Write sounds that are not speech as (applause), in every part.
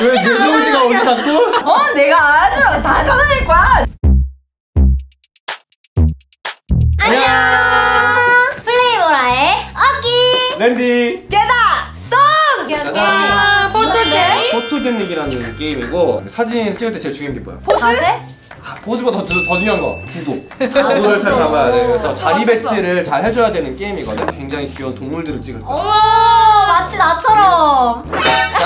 왜 뇌정지가 어디 자꾸? (laughs) 어 내가 아주 다 잡아낼 거야 안녕. 플레이보라의 어기. 랜디 깨다 송. 짜잔. 포토제. 포토제닉이라는 게임이고 사진 찍을 때 제일 중요한 게 뭐야? 자세? 아, 포즈보다 더, 더 중요한 거 구도 구도를 잘 잡아야 돼 그래서 자리 배치를 잘 해줘야 되는 게임이거든 굉장히 귀여운 동물들을 찍을 거야 어머 마치 나처럼.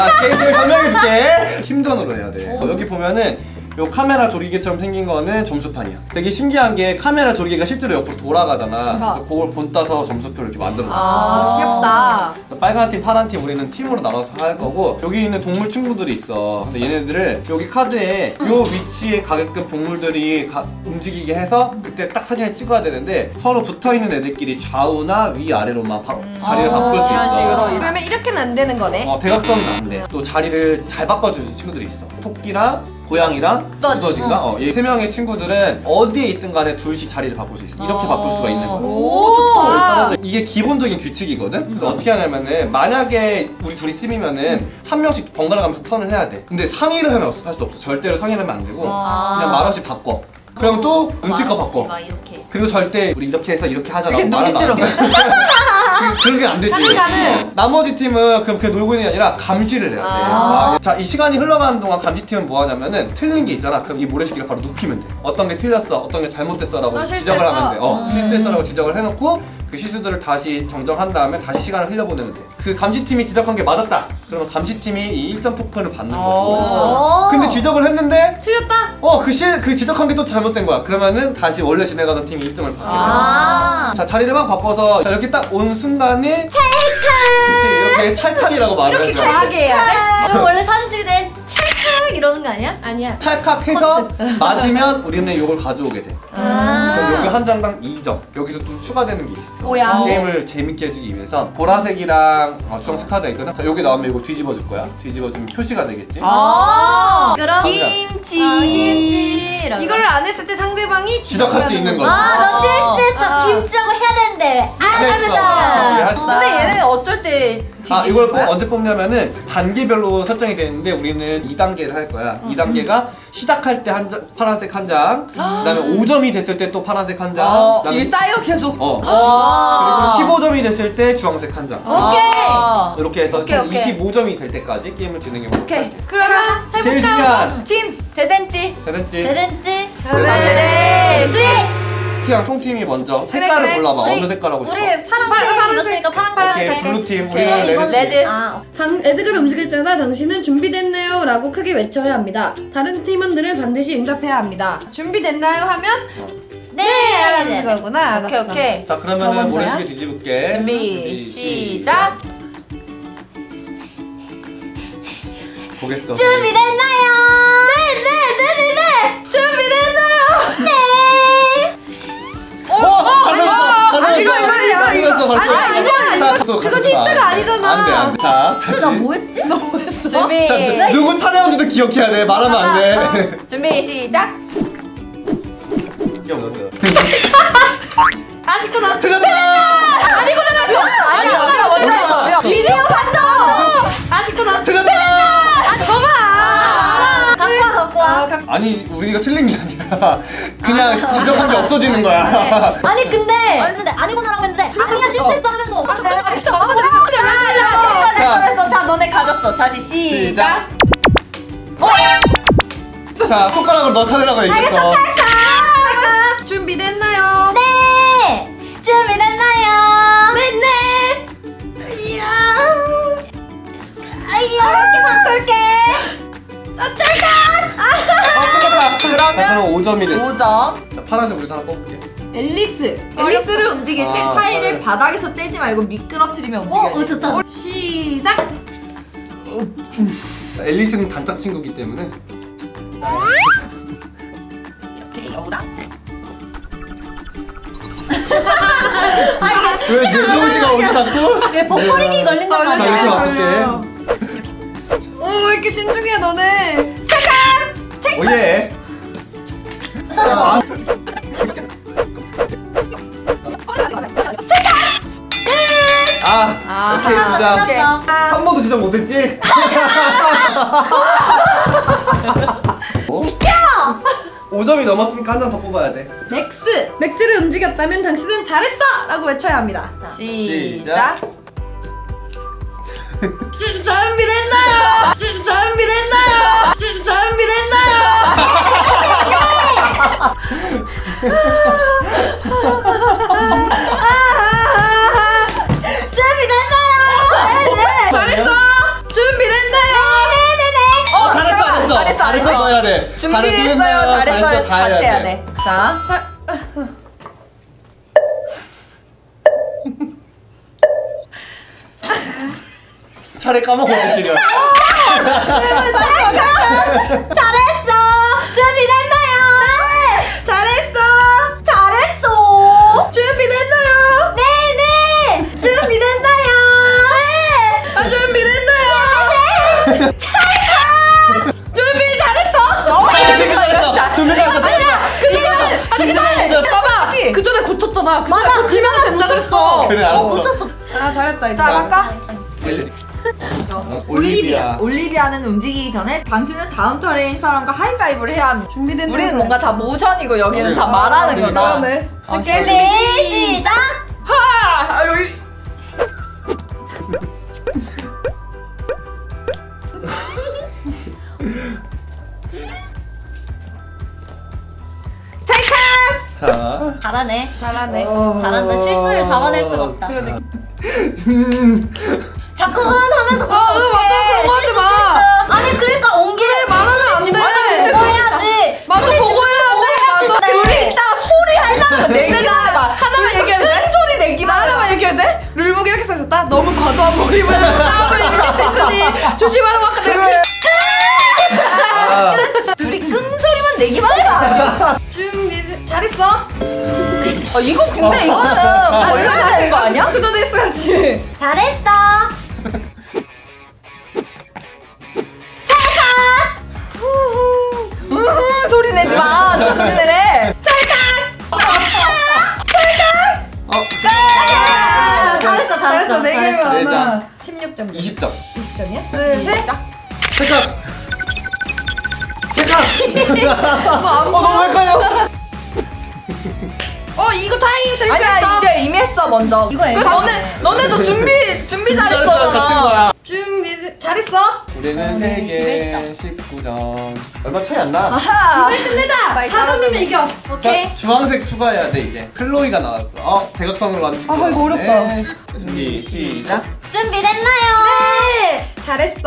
자 게임을 설명해줄게. 팀전으로 해야 돼. 어, 여기 보면은 요 카메라 조리개처럼 생긴 거는 점수판이야 되게 신기한 게 카메라 조리개가 실제로 옆으로 돌아가잖아 그래서 그걸 본 따서 점수표를 이렇게 만들어 놨어 아 귀엽다 빨간 팀, 파란 팀 우리는 팀으로 나눠서 할 거고 여기 있는 동물 친구들이 있어. 근데 얘네들을 여기 카드에 요 위치에 가게끔 동물들이 가- 움직이게 해서 그때 딱 사진을 찍어야 되는데 서로 붙어 있는 애들끼리 좌우나 위 아래로만 바- 자리를 바꿀 수 있어. 이런 식으로 그러면 이렇게는 안 되는 거네. 어, 대각선은 안 돼. 또 자리를 잘 바꿔주는 친구들이 있어. 토끼랑 고양이랑 두더지. 두더지인가? 어, 이세 명의 친구들은 어디에 있든 간에 둘씩 자리를 바꿀 수 있어. 이렇게 바꿀 수가 있는 거야. 오 좋다. 이게 기본적인 규칙이거든. 그래서 어떻게 하냐면은 만약에 우리 둘이 팀이면은 한 명씩 번갈아 가면서 턴을 해야 돼. 근데 상의를 하면 할 수 없어. 절대로 상의를 하면 안 되고 그냥 말없이 바꿔. 그럼 또 눈치껏 바꿔. 막 이렇게. 그리고 절대 우리 이렇게 해서 이렇게 하자라고 이렇게 말하면. 눈빛으로. 그- 그런 게 안 되지. 가는. 나머지 팀은 그냥, 그냥 놀고 있는 게 아니라 감시를 해야 돼. 아, 자, 이 시간이 흘러가는 동안 감시팀은 뭐 하냐면은 틀린 게 있잖아. 그럼 이 모래시계를 바로 눕히면 돼. 어떤 게 틀렸어, 어떤 게 잘못됐어라고 너 지적을 실수했어. 하면 돼. 어, 실수했어라고 지적을 해놓고 그 실수들을 다시 정정한 다음에 다시 시간을 흘려보내면 돼. 그 감시팀이 지적한 게 맞았다. 그러면 감시팀이 이 1점 토큰을 받는 거지. 오. 근데 지적을 했는데 틀렸다. 어, 그, 시, 그 지적한 게 또 잘못된 거야. 그러면은 다시 원래 지나가던 팀이 1점을 받게 돼. 아. 자 자리를 막 바꿔서 자, 이렇게 딱 온 순간에 그치 이렇게 찰칵이라고 말을 이렇게 해줘 강하게 해야 돼? 그럼 원래 사진 찍을 땐 찰칵 이러는 거 아니야? 아니야. 찰칵해서 (laughs) 맞으면 우리는 이걸 가져오게 돼 아. 여기 한 장당 2점 여기서 또 추가되는 게 있어 뭐야? 게임을 재밌게 해주기 위해서 보라색이랑 어, 주황색 카드가 있거든 자, 여기 나오면 이거 뒤집어 줄 거야 뒤집어 주면 표시가 되겠지 아. 그럼 김치 아, 김치. 이걸 안 했을 때 상대방이 지적할 수 있는 거지 아, 너 실수했어. 아. 김치라고 해야 되는 데. 안 했어. 근데 얘는 어쩔 때아 뒤집는 이걸 거야? 꼭 언제 뽑냐면은 단계별로 설정이 되는데 우리는 2단계를 할 거야. 2단계가 시작할 때한 장, 파란색 한 장, 그다음에 5점이 됐을 때 또 파란색 한 장, 어, 이게 쌓여 계속 어 아. 그리고 15점이 됐을 때 주황색 한 장. 오케이. 아. 이렇게 해서 오케이, 총 오케이. 25점이 될 때까지 게임을 진행해 볼게요. 오케이 그러면 제일 해볼까? 중요한 팀 대댄지 대단지 대댄지. 대댄 지 티랑 송팀이 먼저 색깔을 그래. 골라봐. 우리- 어느 색깔 하고 싶어? 우리 파란색. 입었으니까 오케이 파란색. 블루팀 오케이, 우리는 레드. 이건 레드 아, 당, 에드가를 움직일 때마다 당신은 준비됐나요? 라고 크게 외쳐야 합니다. 다른 팀원들은 반드시 응답해야 합니다. 준비됐나요? 하면 네. 하는 거구나. 오케이 알았어. 오케이 자너 그러면은? 모래시계 뒤집을게. 준비 시작 보겠어. 준비됐나요? 이거, 이거. 발랐어, 발랐어. 아니야, 자, 마. 힌트가 아니잖아. 안 돼, 안 돼. 자, 다시. 나 뭐했지? 준비 자, 누구 차례인지도 기억해야 돼. 말하면 안 돼. (laughs) 준비 시작 기억나세요? 아니 그거 나 틀렸다! 아니 그거. 아니 아니야, 그거 그럼 먼저 나왔어. 해봐. 비디오 판도. 아니 그거 나. 틀렸다! 아니 봐봐. 갖고 와, 갖고 와. 아, 가- 아니, 우리가 틀린 게 아니라 (laughs) 그냥 지적한 게 없어지는 거야. (laughs) 아니 근데 했는데 아니구나라고 했는데 아니야 실수했어 하면서 아, 잠깐만, 진짜 마음에 들어, 마음에 들어. 됐어 됐어 됐어 자 너네 가졌어 다시 시작 자, 손가락으로 너 차례라고 얘기했어. 준비됐나요? 네 준비됐나요? 네네. 이야 아, 이렇게 바꿀게 어, 끝났다. 그러면 자, 그럼 5점이 됐어. 5점 자, 파란색 우리 하나 뽑을게. 앨리스. 앨리스를 움직일 때 아, 타일을 그래. 바닥에서 떼지 말고 미끄러뜨리면 어, 움직여야 어돼 좋다 시작. 자, 앨리스는 단짝 친구기 때문에. 이렇게 여우랑 (laughs) 왜 뇌정지가 어디 자꾸? 왜 버퍼링이 걸린단 자, 이렇게 말이야 바꿀게. 오 이렇게 신중해 너네. 오예. 아, 진짜. 끝났어 한 번도 진짜 못했지? 웃겨! 5점이 넘었으니까 한 장 더 뽑아야 돼. 맥스! 맥스를 움직였다면 당신은 잘했어! 라고 외쳐야 합니다. 시작. 준비됐나요? 준비됐나요? 준비됐나요? 준비됐나요? 잘했어, 했어. 잘했어, 안 잘했어, 했어. 해야 돼. 준비했어요. 잘했어요. 다 같이 해야 돼. 자. 차례 까먹었으려. (laughs) 잘했어. 준비됐나 잘했다 이제 자, 바꿔. 올리비아. 올리비아는 움직이기 전에 당신은 다음 턴인 사람과 하이파이브를 해야 합니다. 준비된 우리는 뭔가 다 모션이고 여기는 다 그래. 말하는. 거다. 그러네 아, 진짜. 준비 준비 시작. 하! 아, 여기. 자. 잘하네. 잘하네 잘한다. 실수를 잡아낼 수가 없다. 그러니까. 자꾸 은 하면서 어, 응, 맞아. 그런 거 하지 마. 아니 그러니까 온 김에 말하면 안 돼. 보고 해야지. 맞아 보고 해야지 맞아 둘이 이따 소리 하나만 내기만 해봐. 하나만 얘기해도 돼? 큰 소리 내기만 하나만 얘기해도 돼? 룰북 이렇게 써있었다 너무 과도한 몰입은 싸움을 일으킬 수 있으니 조심하라고 아까 내가 아. 둘이 큰 소리만 내기만 해봐. 준비 잘했어 어, 이거 근데 이거는 걸려야 되는 거 아니야? 그 전에 했어야지 잘했어. 으흐 소리 내지 마. 누가 소리 내래? 아, 잘했어, 잘했어. 네 개가 장. 16점 20점. 20점이야? 둘셋 체크. 체크. 어 너무 헷갈려. 어 이거 타임 실수했어 아니야 이제 이미 했어 먼저. 이거 그 너네 너네도 준비 준비 같은 잘했어. 거야. 준비 잘했어 우리는 네, 3개 19점. 얼마 차이 안 나. 아하. 이번에 끝내자 빨리 4점이면 이겨 오케이. 자, 주황색 추가해야 돼 이제. 클로이가 나왔어. 어 대각선으로 가는 친구. 아, 이거 어렵다. 네. 준비 시작. 준비됐나요? 네 잘했어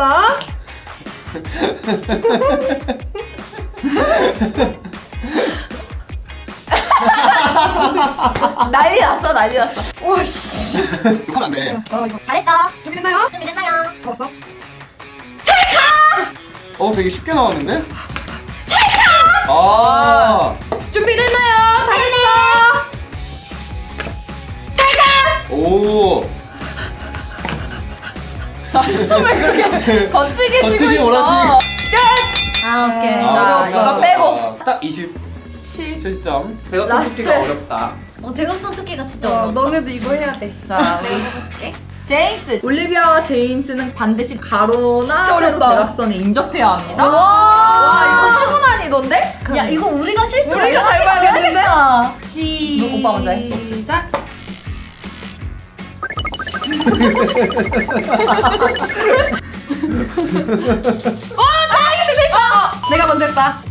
(laughs) (laughs) 난리 났어 난리 났어. 와씨 욕하면 안 돼. 잘했어. 준비됐나요? 준비됐나요? 봤어? 어 되게 쉽게 나왔는데? 아. 준비됐나요? 잘했어 오. 아, 숨을 그렇게 (laughs) 거칠게 쉬고 거칠게 있어. 몰아치기. 끝. 아, 오케이. 자, 이거 빼고. 딱 27점. 대각선 last. 듣기가 어렵다. 어, 대각선 특기가 진짜 어, 어려웠다. 너네도 이거 해야 돼자 우리 제임스 올리비아와 제임스는 반드시 가로나 어렵다. 대각선에 인접해야 합니다. 와, 이거 최고 난이도인데? 야, 이거 우리가 실수 우리가 잘 봐야겠는데? 시너 오빠 먼저 해. 시작 어! 나 이길 수 있어! 내가 먼저 했다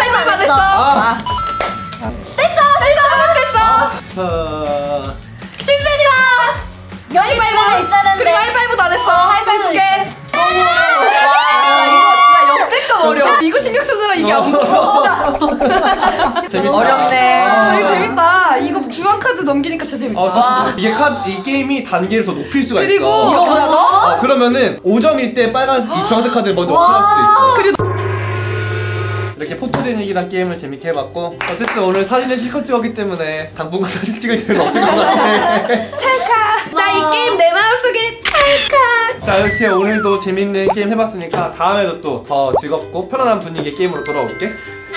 실수했어. 하이파이브 받았어. 아. 됐어, 됐어, 됐어. 자. 실수했어. 하이파이브가 있어야 되는데. 그리고 하이파이브도 안 했어 하이파이브 두개 와, 이거 진짜 역대급 어려워. 이거 신경 쓰느라 이게 안 보여 진짜 재밌다. 어렵네. 아, 이거 재밌다 이거 주황 카드 넘기니까 진짜 재밌다 어, 저, 이게 카드 이 게임이 단계를 더 높일 수가 그리고 있어. 이거보다 더? 어, 그러면은 5점일 때 빨간 이 주황색 카드 먼저 오픈할 수도 있어. 그리고 이렇게 포토제닉이란 게임을 재밌게 해봤고 어쨌든 오늘 사진을 실컷 찍었기 때문에 당분간 (laughs) 사진 찍을 일은 없을 것 같아. (laughs) 나이 게임 내 마음속에 자 이렇게 오늘도 재밌는 게임 해봤으니까 다음에도 또 더 즐겁고 편안한 분위기의 게임으로 돌아올게.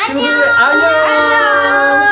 친구들 안녕